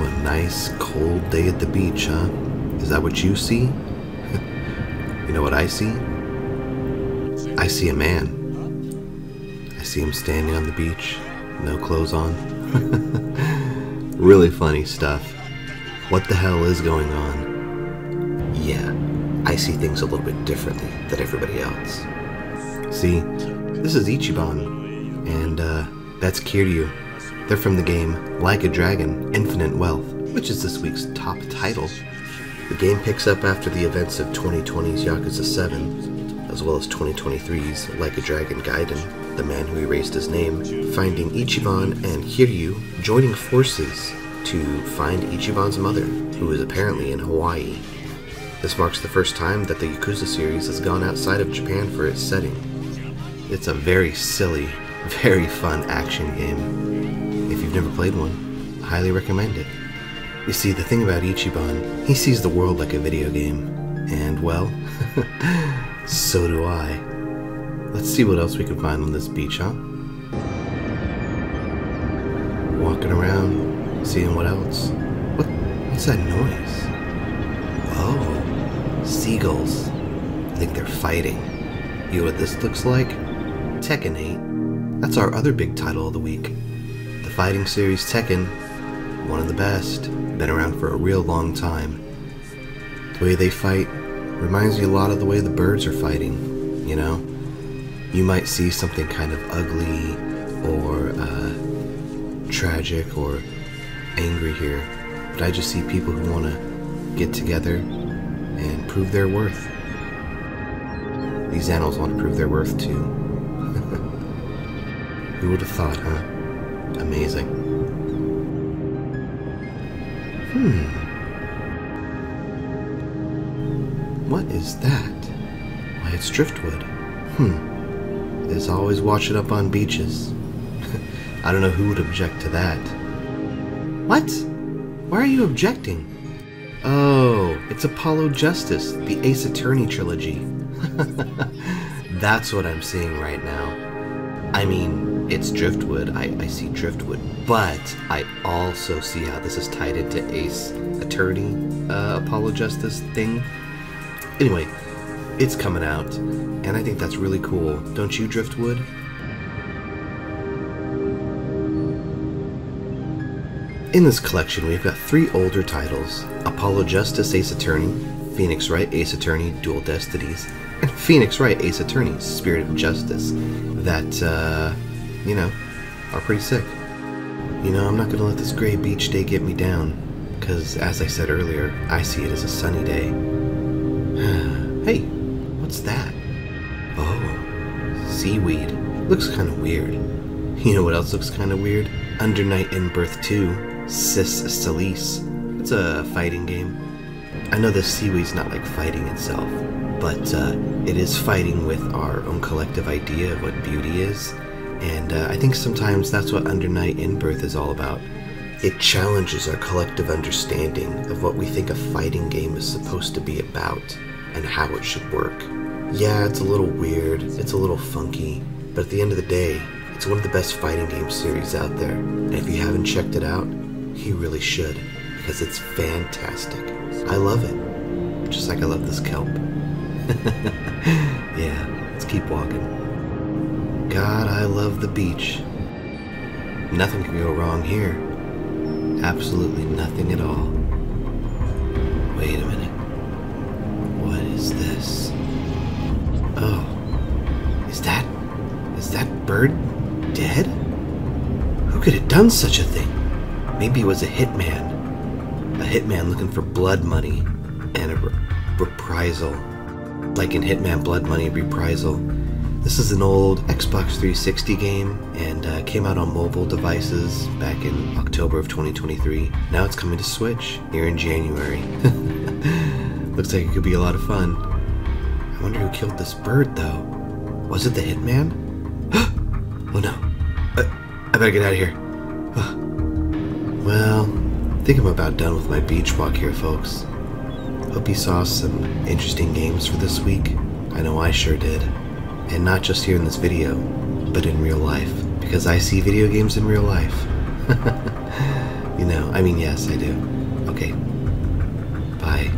a nice cold day at the beach, huh? Is that what you see? you know what I see? I see a man. I see him standing on the beach, no clothes on. really funny stuff. What the hell is going on? Yeah, I see things a little bit differently than everybody else. See, this is Ichiban, and uh, that's Kiryu. They're from the game Like a Dragon Infinite Wealth, which is this week's top title. The game picks up after the events of 2020's Yakuza 7, as well as 2023's Like a Dragon Gaiden, the man who erased his name, finding Ichiban and Kiryu joining forces to find Ichiban's mother, who is apparently in Hawaii. This marks the first time that the Yakuza series has gone outside of Japan for its setting. It's a very silly, very fun action game. You've never played one, I highly recommend it. You see, the thing about Ichiban, he sees the world like a video game. And, well, so do I. Let's see what else we can find on this beach, huh? Walking around, seeing what else. What? What's that noise? Oh, seagulls. I think they're fighting. You know what this looks like? Tekken 8. That's our other big title of the week. Fighting series Tekken, one of the best, been around for a real long time. The way they fight reminds me a lot of the way the birds are fighting, you know? You might see something kind of ugly or uh, tragic or angry here, but I just see people who want to get together and prove their worth. These animals want to prove their worth too. Who would have thought, huh? Amazing. Hmm. What is that? Why, it's driftwood. Hmm. There's always washing up on beaches. I don't know who would object to that. What? Why are you objecting? Oh, it's Apollo Justice, the Ace Attorney trilogy. That's what I'm seeing right now. I mean, it's Driftwood, I, I see Driftwood, but I also see how this is tied into Ace Attorney uh, Apollo Justice thing. Anyway, it's coming out, and I think that's really cool. Don't you, Driftwood? In this collection, we've got three older titles Apollo Justice Ace Attorney, Phoenix Wright Ace Attorney Dual Destinies, and Phoenix Wright Ace Attorney Spirit of Justice that, uh, you know, are pretty sick. You know, I'm not gonna let this gray beach day get me down, because as I said earlier, I see it as a sunny day. hey, what's that? Oh, seaweed. Looks kind of weird. You know what else looks kind of weird? Under Night in Birth 2, Sys:Celes. It's a fighting game. I know this seaweed's not like fighting itself, but uh, it is fighting with our own collective idea of what beauty is. And uh, I think sometimes that's what Under Night in Birth is all about. It challenges our collective understanding of what we think a fighting game is supposed to be about and how it should work. Yeah, it's a little weird, it's a little funky, but at the end of the day, it's one of the best fighting game series out there. And if you haven't checked it out, you really should, because it's fantastic. I love it, just like I love this kelp. yeah, let's keep walking. God, I love the beach. Nothing can go wrong here. Absolutely nothing at all. Wait a minute. What is this? Oh. Is that. Is that bird dead? Who could have done such a thing? Maybe it was a hitman. A hitman looking for blood money and a re- reprisal. Like in Hitman Blood Money Reprisal. This is an old Xbox 360 game and uh, came out on mobile devices back in October of 2023. Now it's coming to Switch here in January. Looks like it could be a lot of fun. I wonder who killed this bird though. Was it the hitman? oh no. Uh, I better get out of here. well, I think I'm about done with my beach walk here, folks. Hope you saw some interesting games for this week. I know I sure did. And not just here in this video, but in real life. Because I see video games in real life. You know, I mean, yes, I do. Okay. Bye.